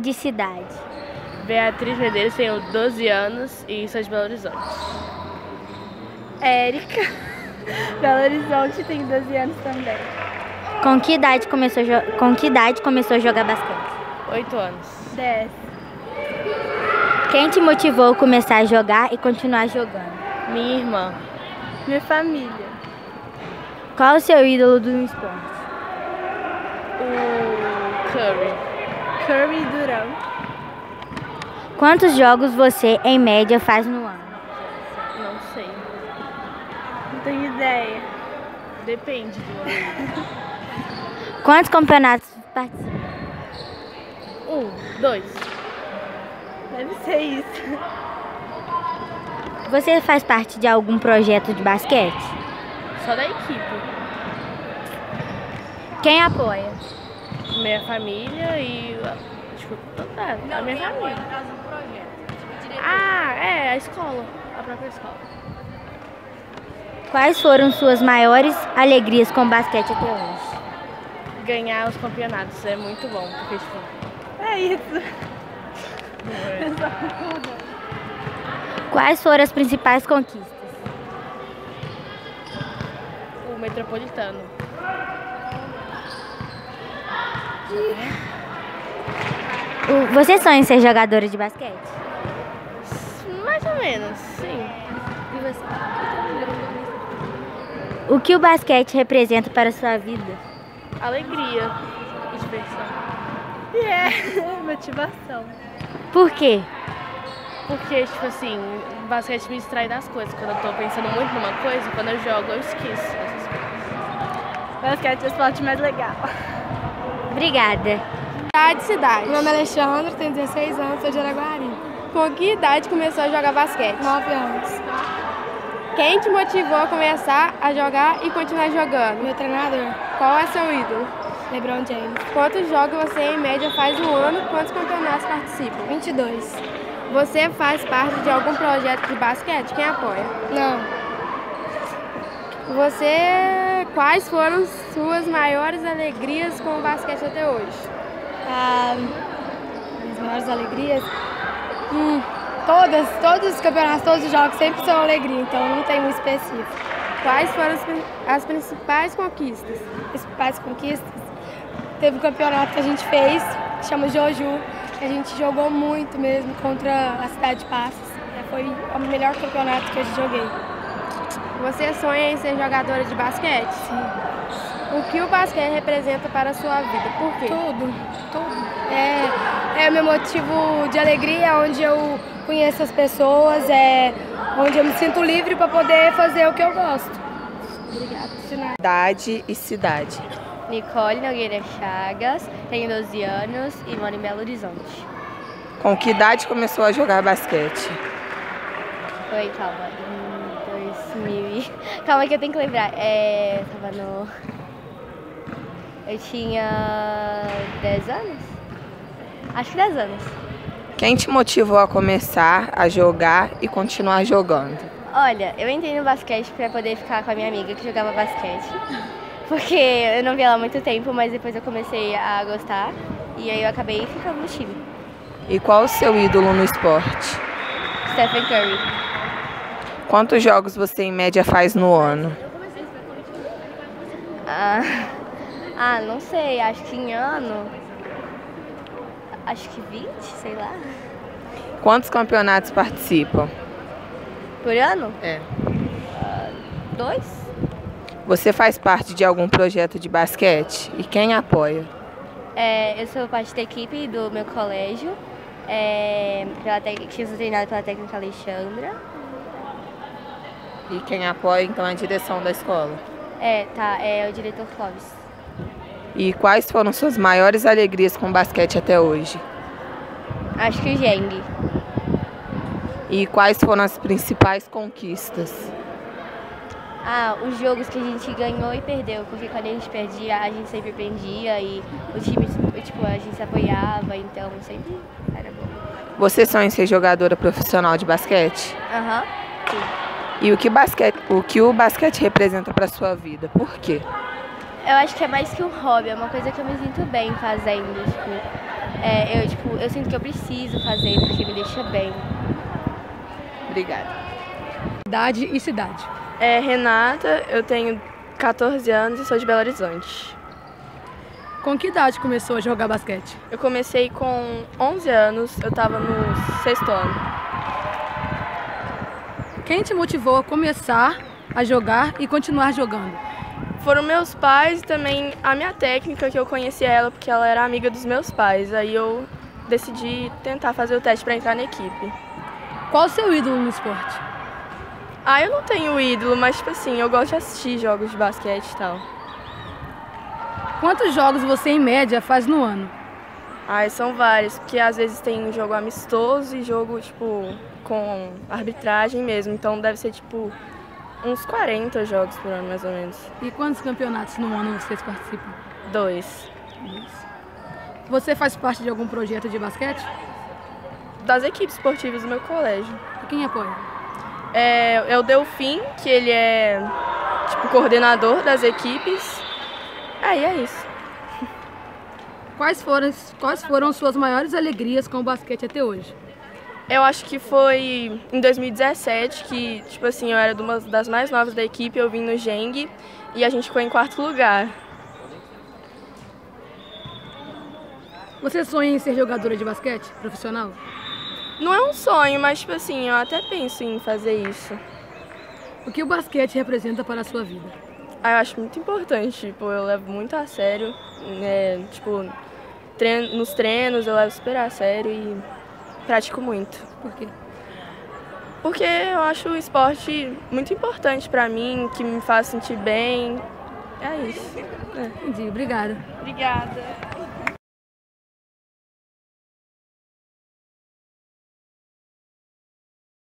De cidade. Beatriz Medeiros, tenho 12 anos e sou de Belo Horizonte. Érica, Belo Horizonte, tenho 12 anos também. Com que idade começou com que idade começou a jogar basquete? 8 anos. 10. Quem te motivou a começar a jogar e continuar jogando? Minha irmã. Minha família. Qual o seu ídolo do esporte? O Curry. Curry Durão. Quantos jogos você, em média, faz no ano? Não sei. Não tenho ideia. Depende do ano. Quantos campeonatos participa? Um, dois. Deve ser isso. Você faz parte de algum projeto de basquete? Só da equipe. Quem apoia? Minha família e. Tipo, é, a minha família. Ah, é, a escola. A própria escola. Quais foram suas maiores alegrias com basquete até hoje? Ganhar os campeonatos é muito bom, porque, tipo. É isso. Quais foram as principais conquistas? O metropolitano. Você sonha em ser jogadora de basquete? Mais ou menos, sim. E você? O que o basquete representa para a sua vida? Alegria e diversão. E é motivação. Por quê? Porque, tipo assim, o basquete me distrai das coisas. Quando eu tô pensando muito numa coisa, quando eu jogo, eu esqueço essas coisas. Basquete é o esporte mais legal. Obrigada. Cidade, cidade. Meu nome é Alexandre, tenho 16 anos, sou de Araguari. Com que idade começou a jogar basquete? 9 anos. Quem te motivou a começar a jogar e continuar jogando? Meu treinador, Qual é seu ídolo? LeBron James. Quantos jogos você em média faz no ano? Quantos campeonatos participa? 22. Você faz parte de algum projeto de basquete? Quem apoia? Não. Você, quais foram suas maiores alegrias com o basquete até hoje? Ah, as maiores alegrias? Hum, todas, todos os campeonatos, todos os jogos sempre são alegria, então não tem um específico. Quais foram as, as principais conquistas? Principais conquistas? Teve um campeonato que a gente fez, que chama Joju, que a gente jogou muito mesmo contra a cidade de Passos. Foi o melhor campeonato que eu joguei. Você sonha em ser jogadora de basquete? Sim. O que o basquete representa para a sua vida? Por quê? Tudo, tudo. É, é meu motivo de alegria, onde eu conheço as pessoas, é onde eu me sinto livre para poder fazer o que eu gosto. Obrigada. Idade e cidade. Nicole Nogueira Chagas, tenho 12 anos e moro em Belo Horizonte. Com que idade começou a jogar basquete? Foi, calma, em 2000. Calma que eu tenho que lembrar. É, tava no... Eu tinha 10 anos? Acho que 10 anos. Quem te motivou a começar a jogar e continuar jogando? Olha, eu entrei no basquete pra poder ficar com a minha amiga que jogava basquete. Porque eu não via ela há muito tempo, mas depois eu comecei a gostar. E aí eu acabei ficando no time. E qual o seu ídolo no esporte? Stephen Curry. Quantos jogos você em média faz no ano? Ah, ah, não sei, acho que em ano. Acho que 20, sei lá. Quantos campeonatos participam? Por ano? É. Dois? Você faz parte de algum projeto de basquete? E quem apoia? É, eu sou parte da equipe do meu colégio. É, pela tec- que eu sou treinada pela técnica Alexandra. E quem apoia, então, a direção da escola? É, tá, é o diretor Clóvis. E quais foram suas maiores alegrias com basquete até hoje? Acho que o Geng. E quais foram as principais conquistas? Ah, os jogos que a gente ganhou e perdeu, porque quando a gente perdia, a gente sempre aprendia e o time, tipo, a gente se apoiava, então sempre era bom. Você sonha em ser jogadora profissional de basquete? Aham. E o que, basquete, o que o basquete representa para sua vida? Por quê? Eu acho que é mais que um hobby, é uma coisa que eu me sinto bem fazendo, tipo, É, eu, tipo, eu sinto que eu preciso fazer porque me deixa bem. Obrigada. Idade e cidade. É Renata, eu tenho 14 anos e sou de Belo Horizonte. Com que idade começou a jogar basquete? Eu comecei com 11 anos, eu estava no sexto ano. Quem te motivou a começar a jogar e continuar jogando? Foram meus pais e também a minha técnica, que eu conheci ela porque ela era amiga dos meus pais. Aí eu decidi tentar fazer o teste para entrar na equipe. Qual o seu ídolo no esporte? Ah, eu não tenho ídolo, mas tipo assim, eu gosto de assistir jogos de basquete e tal. Quantos jogos você, em média, faz no ano? Ah, são vários, porque às vezes tem jogo amistoso e jogo, tipo, com arbitragem mesmo. Então deve ser, tipo, uns 40 jogos por ano, mais ou menos. E quantos campeonatos no ano vocês participam? Dois. Você faz parte de algum projeto de basquete? Das equipes esportivas do meu colégio. E quem apoia? É, é o Delfim, que ele é, tipo, coordenador das equipes. Aí é isso. Quais foram, quais foram suas maiores alegrias com o basquete até hoje? Eu acho que foi em 2017 que, tipo assim, eu era uma das mais novas da equipe, eu vim no Geng e a gente ficou em quarto lugar. Você sonha em ser jogadora de basquete profissional? Não é um sonho, mas, tipo assim, eu até penso em fazer isso. O que o basquete representa para a sua vida? Ah, eu acho muito importante, tipo, eu levo muito a sério, né, tipo, treino, nos treinos eu levo super a sério e pratico muito. Por quê? Porque eu acho o esporte muito importante pra mim, que me faz sentir bem. É isso. É. Entendi, obrigada. Obrigada.